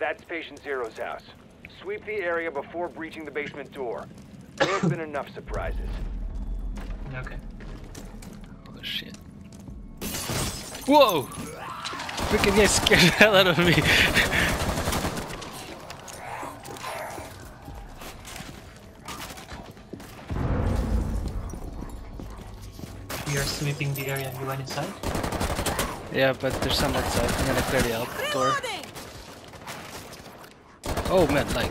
That's patient Zero's house. Sweep the area before breaching the basement door. There's been enough surprises. Okay. Oh shit. Whoa! Freaking guy scared the hell out of me. We are sweeping the area you went inside? yeah, but there's some outside. I'm gonna clear the outdoor. Oh man, like.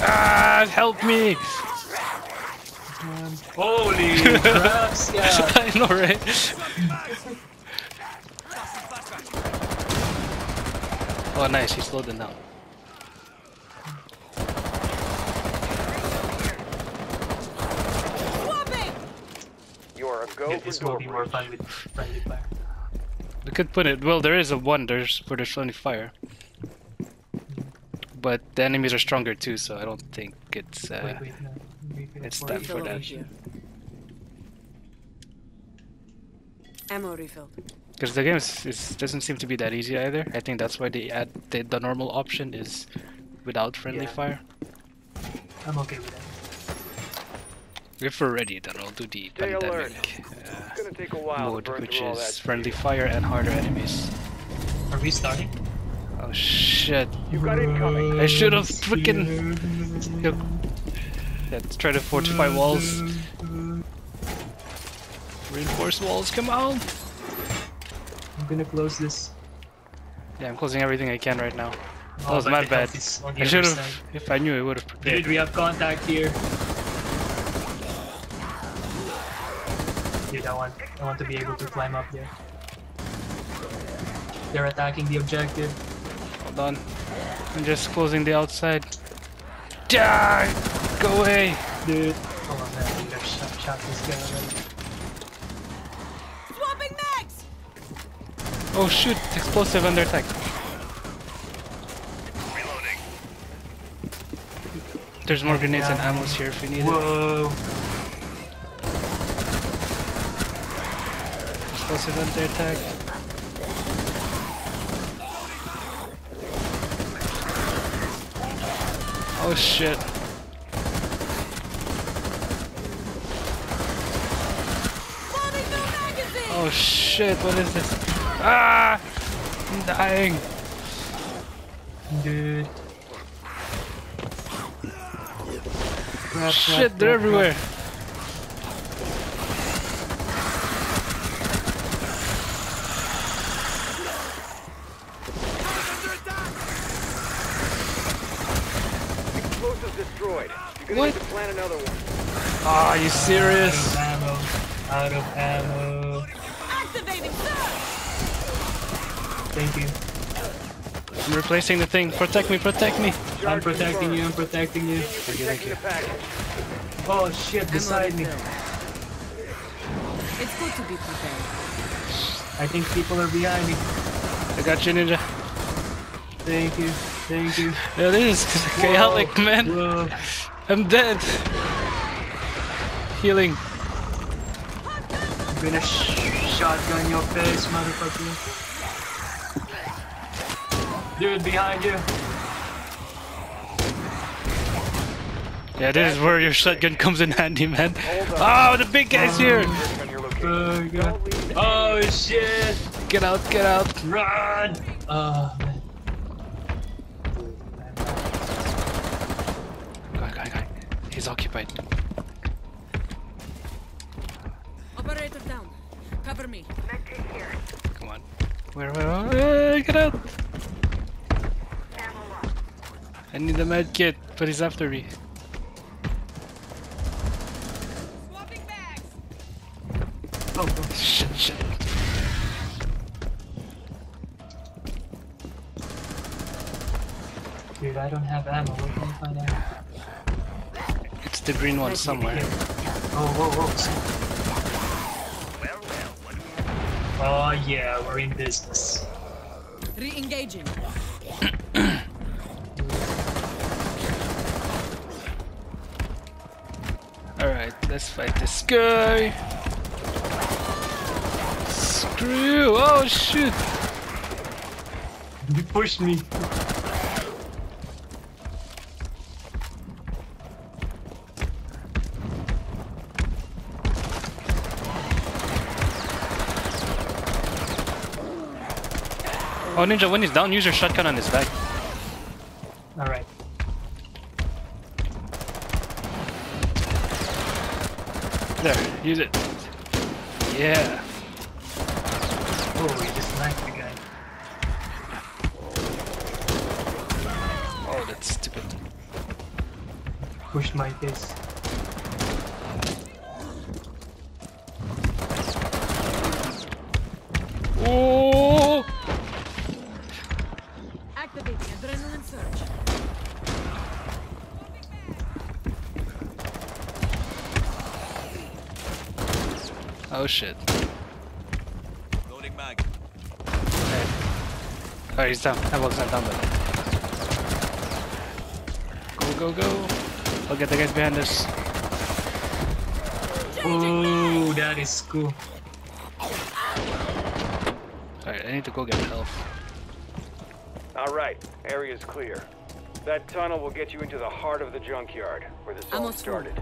Ah, help me! Holy crap, Scout! I know, right? oh, nice, he slowed it down. You are a go Yeah, for this will be more fun with friendly fire. We could put it. Well, there is a one. There's where there's only fire. But the enemies are stronger too, so I don't think it's. Uh, Wait, wait, no. Wait, wait, it's wait. time for Refill that. Ammo refilled. Because the game is, is, doesn't seem to be that easy either. I think that's why they add the, the normal option is without friendly Yeah. fire. I'm okay with that. If we're ready, then I'll do the Stay pandemic uh, take a while mode, which through all that. is friendly fire and harder enemies. Are we starting? Oh shit! You've got incoming. I should have freaking. Yo. Let's try to fortify walls. Reinforce walls, come on! I'm gonna close this. Yeah, I'm closing everything I can right now. That Oh, was my bad. health is on the I should have. If I knew, I would have prepared. Dude, we have contact here. Dude, I want, I want to be able to climb up there. They're attacking the objective. Hold on. I'm just closing the outside. Die! Go away! Dude. Oh man, I shot, shot this guy already. Swapping mags! Oh shoot! Explosive under attack. There's more grenades and ammo here if you need it. Whoa. Explosive under attack. Oh shit. Oh shit, what is this? Ah! I'm dying. Dude. Shit, they're everywhere. Explosives destroyed. You're gonna What? need to plan another one. Ah, you serious? Out of ammo. Out of ammo. Activating surge! Thank you. I'm replacing the thing. Protect me, protect me. I'm protecting you, I'm protecting you. Continue protecting the package. Oh shit, beside me. It's good to be prepared. I think people are behind me. I got you, ninja. Thank you, thank you. Yeah, this is chaotic, Whoa, man. Whoa. I'm dead. Healing. I'm gonna sh shotgun your face, motherfucker. Dude, behind you. Yeah, this is where your shotgun comes in handy, man. Oh, the big guy's um, here. Your location. Oh, God. Don't leave the shit! Get out, get out. Run! Oh man. Go, go, go. He's occupied. Operator down. Cover me. Come on. Where, where, where? Get out. I need a med kit, but he's after me. Oh, oh. Shit, shit. Dude, I don't have ammo. Where can I find ammo? It's the green one somewhere. Oh, whoa, whoa. Oh yeah, we're in business. Re-engaging. Alright, let's fight this guy. Screw you! Oh shoot! You pushed me. Oh Ninja, when he's down, use your shotgun on his back. Alright. There, use it. Yeah. Oh, we just sniped the guy. Oh, that's stupid. Pushed my face. Oh! Activating adrenaline surge. Oh shit. Loading mag. Oh, he's down. Evol's not down though. Go, go, go. Look at the guys behind us. Ooh, that is cool. Alright, I need to go get health. All right, area's clear. That tunnel will get you into the heart of the junkyard, where this all Almost full. started.